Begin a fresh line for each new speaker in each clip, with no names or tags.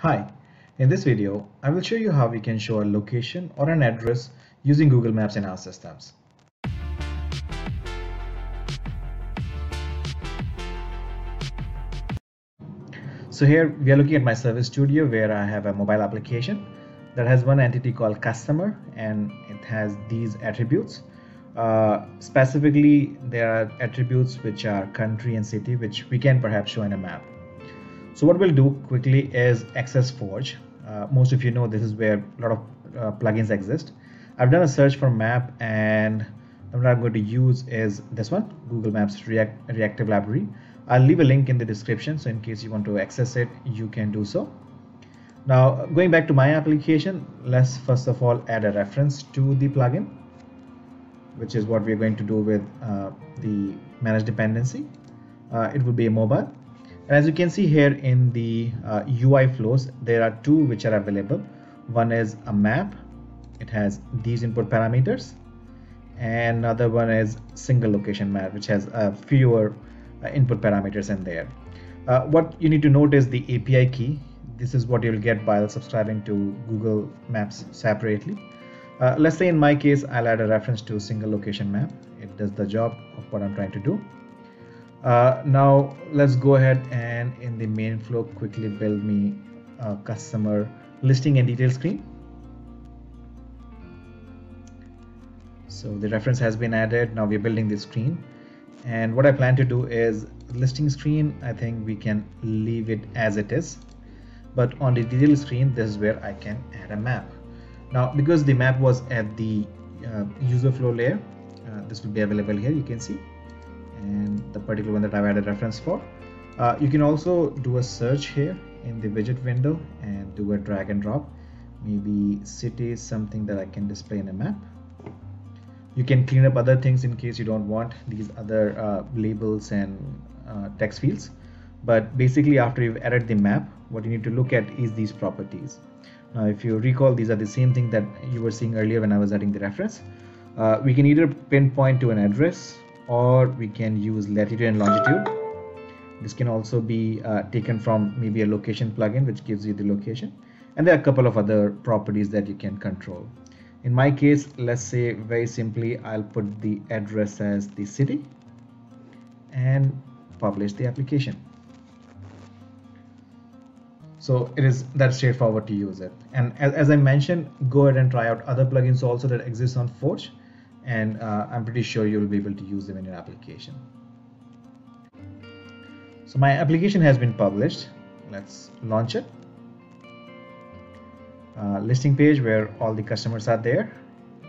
Hi, in this video, I will show you how we can show a location or an address using Google Maps in OutSystems. So here we are looking at my service studio where I have a mobile application that has one entity called customer and it has these attributes. Uh, specifically, there are attributes which are country and city which we can perhaps show in a map. So what we'll do quickly is Access Forge. Uh, most of you know this is where a lot of uh, plugins exist. I've done a search for map and what I'm going to use is this one, Google Maps React, Reactive Library. I'll leave a link in the description so in case you want to access it you can do so now going back to my application let's first of all add a reference to the plugin which is what we're going to do with uh, the manage dependency uh, it will be a mobile and as you can see here in the uh, UI flows there are two which are available one is a map it has these input parameters and another one is single location map which has a fewer uh, input parameters in there. Uh, what you need to note is the API key. This is what you'll get by subscribing to Google Maps separately. Uh, let's say in my case, I'll add a reference to single location map. It does the job of what I'm trying to do. Uh, now let's go ahead and in the main flow quickly build me a customer listing and detail screen. So the reference has been added. Now we're building the screen and what I plan to do is listing screen I think we can leave it as it is but on the detail screen this is where I can add a map now because the map was at the uh, user flow layer uh, this will be available here you can see and the particular one that I've added reference for. Uh, you can also do a search here in the widget window and do a drag and drop. Maybe city is something that I can display in a map. You can clean up other things in case you don't want these other uh, labels and uh, text fields. But basically after you've added the map what you need to look at is these properties. Now if you recall these are the same thing that you were seeing earlier when I was adding the reference. Uh, we can either pinpoint to an address or we can use latitude and longitude. This can also be uh, taken from maybe a location plugin which gives you the location. And there are a couple of other properties that you can control. In my case let's say very simply I'll put the address as the city and publish the application. So it is that straightforward to use it. And as, as I mentioned go ahead and try out other plugins also that exist on Forge and uh, I'm pretty sure you'll be able to use them in your application. So my application has been published. Let's launch it. Uh, listing page where all the customers are there.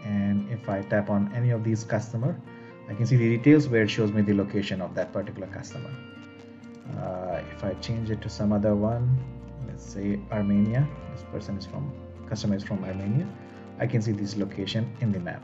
And if I tap on any of these customer I can see the details where it shows me the location of that particular customer. Uh, if I change it to some other one let's say Armenia. This person is from customer is from Armenia. I can see this location in the map